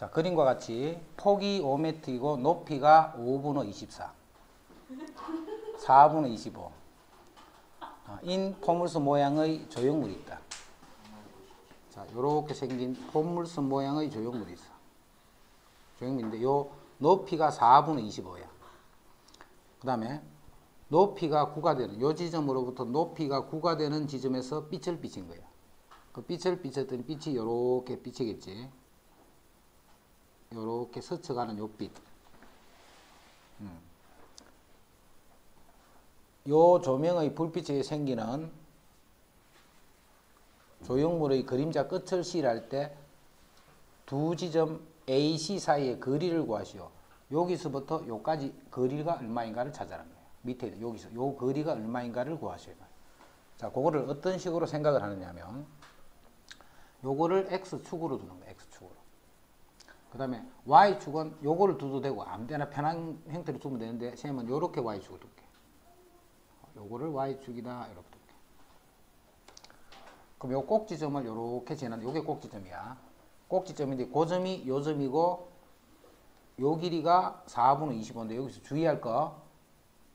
자, 그림과 같이 폭이 5m이고 높이가 5분의 24. 4분의 25. 아, 인 포물선 모양의 조형물이 있다. 자, 요렇게 생긴 포물선 모양의 조형물이 있어. 조형물인데 요 높이가 4분의 25야. 그 다음에 높이가 9가 되는 요 지점으로부터 높이가 9가 되는 지점에서 빛을 비친 거야. 그 빛을 비쳤더니 빛이 요렇게 비치겠지. 요렇게 스쳐가는 요 빛. 음. 요 조명의 불빛에 생기는 조형물의 그림자 끝을 실할 때 두 지점 AC 사이의 거리를 구하시오. 여기서부터 요까지 거리가 얼마인가를 찾아라는 거예요. 밑에 여기서 요 거리가 얼마인가를 구하셔야 돼요. 자, 그거를 어떤 식으로 생각을 하느냐면 요거를 x축으로 두는 거예요. x축으로. 그 다음에 y축은 요거를 두도 되고 아무 데나 편한 형태로 두면 되는데 시험은 요렇게 y축을 둘게. 요거를 y축이다 이렇게 둘게. 그럼 요 꼭지점을 요렇게 지난 요게 꼭지점이야. 꼭지점인데 그 점이 요 점이고 요 길이가 4분의 25인데 여기서 주의할 거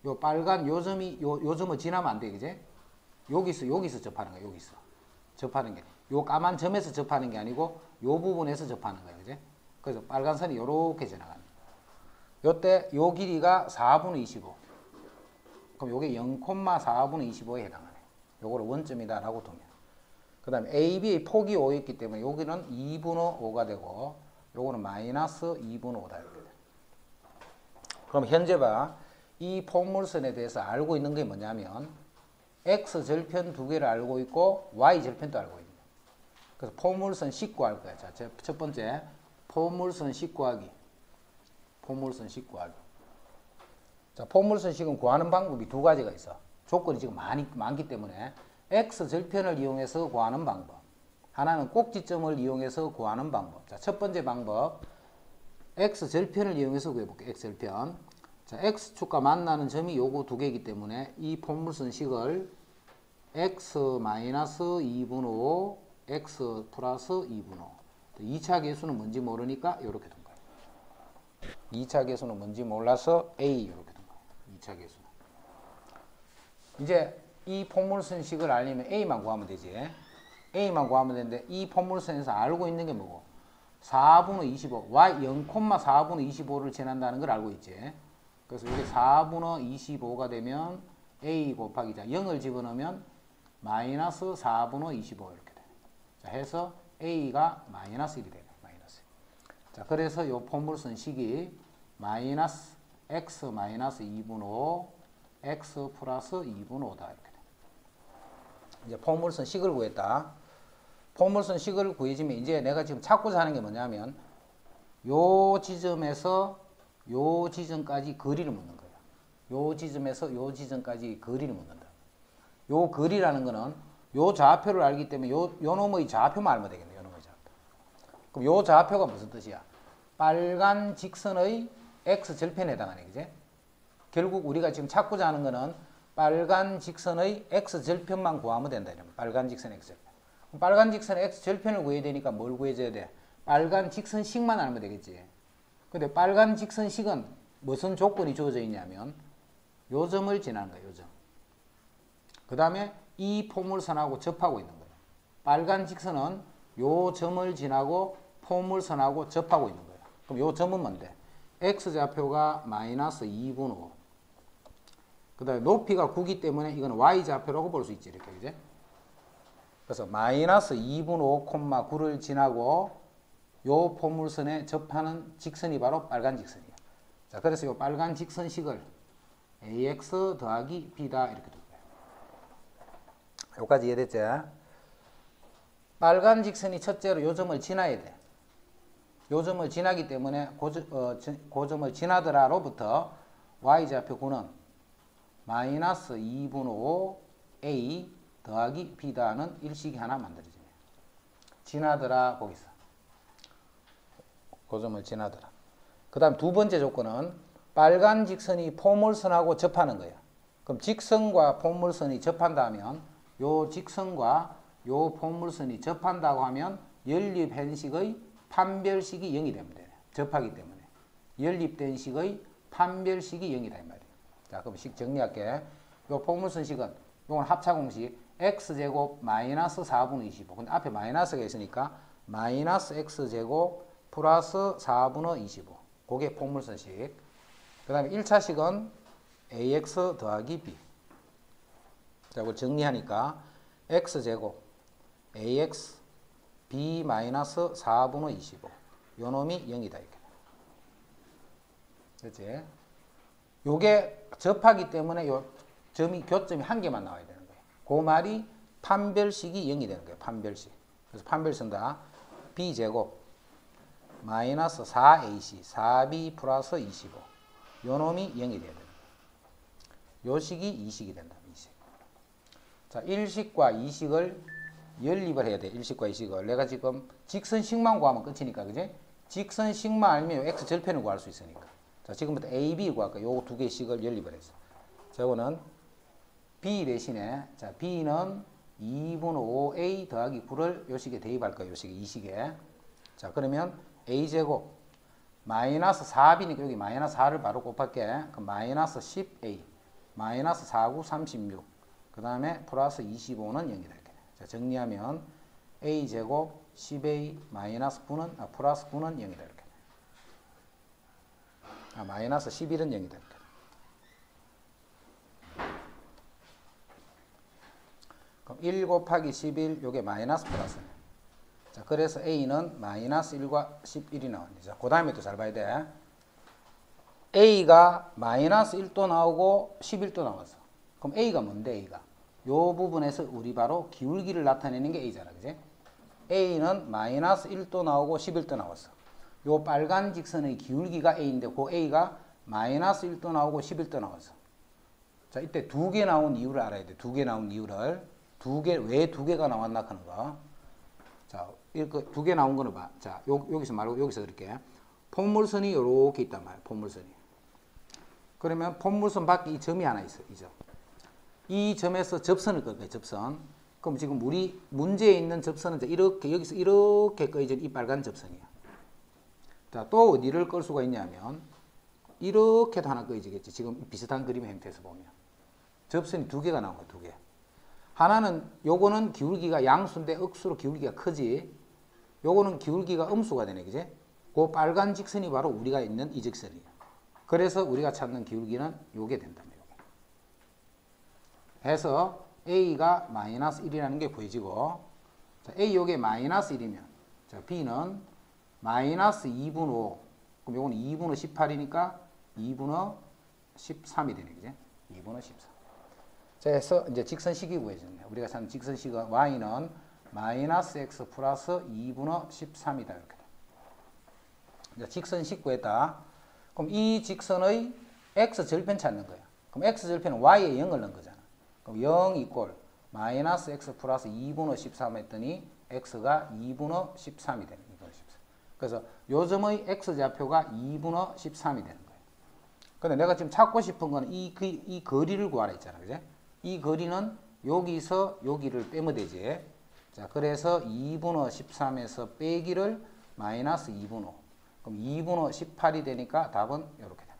요 빨간 요 점이 요, 요 점을 지나면 안 돼, 그제? 여기서 여기서 접하는 거야, 여기서 접하는 게. 요 까만 점에서 접하는 게 아니고 요 부분에서 접하는 거야, 그제? 그래서 빨간 선이 지나가는 거야. 요때 요 길이가 4분의 25. 그럼 요게 0,4분의 25에 해당하네. 요거를 원점이다라고 두면. 그 다음에 AB의 폭이 5였기 때문에 여기는 2분의 5가 되고 요거는 마이너스 2분의 5다 이렇게 돼. 그럼 현재 봐. 이 포물선에 대해서 알고 있는 게 뭐냐면 x 절편 두 개를 알고 있고 y 절편도 알고 있는 그래서 포물선 식9 할 거야. 자, 첫 번째 포물선 식 구하기. 포물선 식 구하기. 자, 포물선 식은 구하는 방법이 두 가지가 있어. 조건이 지금 많이 많기 때문에 x 절편을 이용해서 구하는 방법. 하나는 꼭지점을 이용해서 구하는 방법. 자, 첫 번째 방법. x 절편을 이용해서 구해볼게요. x 절편. 자, x축과 만나는 점이 요거 두 개이기 때문에 이 포물선 식을 x 2분의 5, x 플러스 2분의 5. 2차 계수는 뭔지 모르니까 이렇게 둔 거예요. 2차 계수는 뭔지 몰라서 a 이렇게 둔 거예요. 2차 계수는. 이제 이 포물선 식을 알려면 a만 구하면 되지. a만 구하면 되는데 이 포물선에서 알고 있는 게 뭐고? 4분의 25, y 0,4분의 25를 지난다는 걸 알고 있지. 그래서 이게 4분의 25가 되면 a 곱하기 자 0을 집어넣으면 마이너스 4분의 25 이렇게 돼. 자 해서 a가 마이너스 1이 되네. 마이너스. 자 그래서 요 포물선 식이 마이너스 x 마이너스 2분의 5 x 플러스 2분의 5다 이렇게 돼. 이제 포물선 식을 구했다. 포물선 식을 구해지면 이제 내가 지금 찾고자 하는 게 뭐냐면 요 지점에서 요 지점까지 거리를 묻는 거예요. 요 지점에서 요 지점까지 거리를 묻는다. 요 거리라는 거는 요 좌표를 알기 때문에 요, 요 놈의 좌표만 알면 되겠네. 요 놈의 좌표. 그럼 요 좌표가 무슨 뜻이야? 빨간 직선의 x 절편에 해당하네. 그제? 결국 우리가 지금 찾고자 하는 거는 빨간 직선의 x 절편만 구하면 된다. 이러면. 빨간 직선 x 절편. 빨간 직선의 x 절편을 구해야 되니까 뭘 구해줘야 돼? 빨간 직선식만 알면 되겠지. 근데 빨간 직선식은 무슨 조건이 주어져 있냐면 요 점을 지나는 거예요. 요 점. 그 다음에 이 포물선하고 접하고 있는 거예요. 빨간 직선은 요 점을 지나고 포물선하고 접하고 있는 거예요. 그럼 요 점은 뭔데? x좌표가 마이너스 2분의 5. 그 다음에 높이가 9기 때문에 이건 y좌표라고 볼 수 있지. 이렇게 이제. 그래서 마이너스 2분의 5, 9를 지나고 요 포물선에 접하는 직선이 바로 빨간 직선이에요. 자, 그래서 요 빨간 직선식을 ax 더하기 b다 이렇게 둘 거예요. 여기까지 이해됐죠? 빨간 직선이 첫째로 요 점을 지나야 돼. 요 점을 지나기 때문에 고, 어, 고 점을 지나더라로부터 y좌표 9는 마이너스 2분의 5 a 더하기 b다는 일식이 하나 만들어지네요. 지나더라 거기서. 그 점을 지나더라. 그 다음 두 번째 조건은 빨간 직선이 포물선하고 접하는 거예요. 그럼 직선과 포물선이 접한다면 요 직선과 요 포물선이 접한다고 하면 연립 현식의 판별식이 0이 되면 돼. 접하기 때문에. 연립된 식의 판별식이 0이다 이 말이에요. 자, 그럼 식 정리할게. 요 포물선식은 요건 합차공식 x제곱 마이너스 4분의 25. 근데 앞에 마이너스가 있으니까 마이너스 x제곱 플러스 4분의 25. 그게 포물선식. 그 다음에 1차식은 ax 더하기 b. 자, 이걸 정리하니까 x제곱 ax b 마이너스 4분의 25. 요 놈이 0이다 이렇게. 됐지? 요게 접하기 때문에 요 점이 교점이 한 개만 나와야 되는 거예요. 그 말이 판별식이 0이 되는 거예요. 판별식. 그래서 판별 쓴다. b제곱 마이너스 4ac 4b 플러스 25. 요 놈이 0이 돼야 거예요. 요 식이 이 식이 된다. 자, 1식과 2식을 연립을 해야 돼. 1식과 2식을. 내가 지금 직선식만 구하면 끝이니까. 그지? 직선식만 알면 요 x 절편을 구할 수 있으니까. 자, 지금부터 a, b 구할까? 요 두 개의 식을 연립을 해서. 자, 이거는 b 대신에 자, b는 2분의 5a 더하기 9를 요 식에 대입할 거예요. 요 식에 이 식에. 자, 그러면 a 제곱 마이너스 4b니까 여기 마이너스 4를 바로 곱할게. 그럼 마이너스 10a 마이너스 4, 9, 36. 그 다음에 플러스 25는 0이다. 이렇게. 자, 정리하면 a 제곱 10a 마이너스 9는 아, 플러스 9는 0이다. 이렇게. 아, 마이너스 11은 0이다. 이렇게. 그럼 1 곱하기 11 요게 마이너스 플러스. 자, 그래서 a는 마이너스 1과 11이 나왔네. 자, 그 다음에 또 잘 봐야 돼. a가 마이너스 1도 나오고 11도 나왔어. 그럼 a가 뭔데 a가? 요 부분에서 우리 바로 기울기를 나타내는 게 a잖아. 그지? a는 마이너스 1도 나오고 11도 나왔어. 요 빨간 직선의 기울기가 a인데 그 a가 마이너스 1도 나오고 11도 나왔어. 자, 이때 두 개 나온 이유를 알아야 돼. 두 개 나온 이유를. 두 개, 왜 두 개가 나왔나 하는 거. 자, 이렇게 두 개 나온 거는 봐. 자, 요, 여기서 말고 여기서 이렇게. 포물선이 이렇게 있단 말이야. 포물선이. 그러면 포물선 밖에 이 점이 하나 있어. 이 점. 이 점에서 접선을 끌 거예요. 접선. 그럼 지금 우리 문제에 있는 접선은 이렇게 여기서 이렇게 꺼진 이 빨간 접선이야. 자, 또 어디를 끌 수가 있냐면 이렇게도 하나 꺼지겠지. 지금 비슷한 그림의 형태에서 보면. 접선이 두 개가 나온 거야. 두 개. 하나는 요거는 기울기가 양수인데 억수로 기울기가 크지. 요거는 기울기가 음수가 되네. 그지? 그 빨간 직선이 바로 우리가 있는 이 직선이에요. 그래서 우리가 찾는 기울기는 요게 된다며. 해서 A가 마이너스 1이라는 게 보여지고 자, A 요게 마이너스 1이면 자, B는 마이너스 2분 5 그럼 요거는 2분의 18이니까 2분의 13이 되네. 그지? 2분의 13. 자, 해서 이제 직선식이 구해졌네. 우리가 찾는 직선식은 y는 마이너스 x 플러스 2분의 13이다. 이렇게. 이제 직선식 구했다. 그럼 이 직선의 x 절편 찾는 거야. 그럼 x 절편은 y에 0을 넣은 거잖아. 그럼 0 이꼴 마이너스 x 플러스 2분의 13 했더니 x가 2분의 13이 되는 2분의 13. 그래서 요점의 x 좌표가 2분의 13이 되는 거예요. 근데 내가 지금 찾고 싶은 거는 이, 그, 이 거리를 구하라 했잖아. 그제? 이 거리는 여기서 여기를 빼면 되지. 자, 그래서 2분의 13에서 빼기를 마이너스 2분의 5. 그럼 2분의 18이 되니까 답은 이렇게 돼.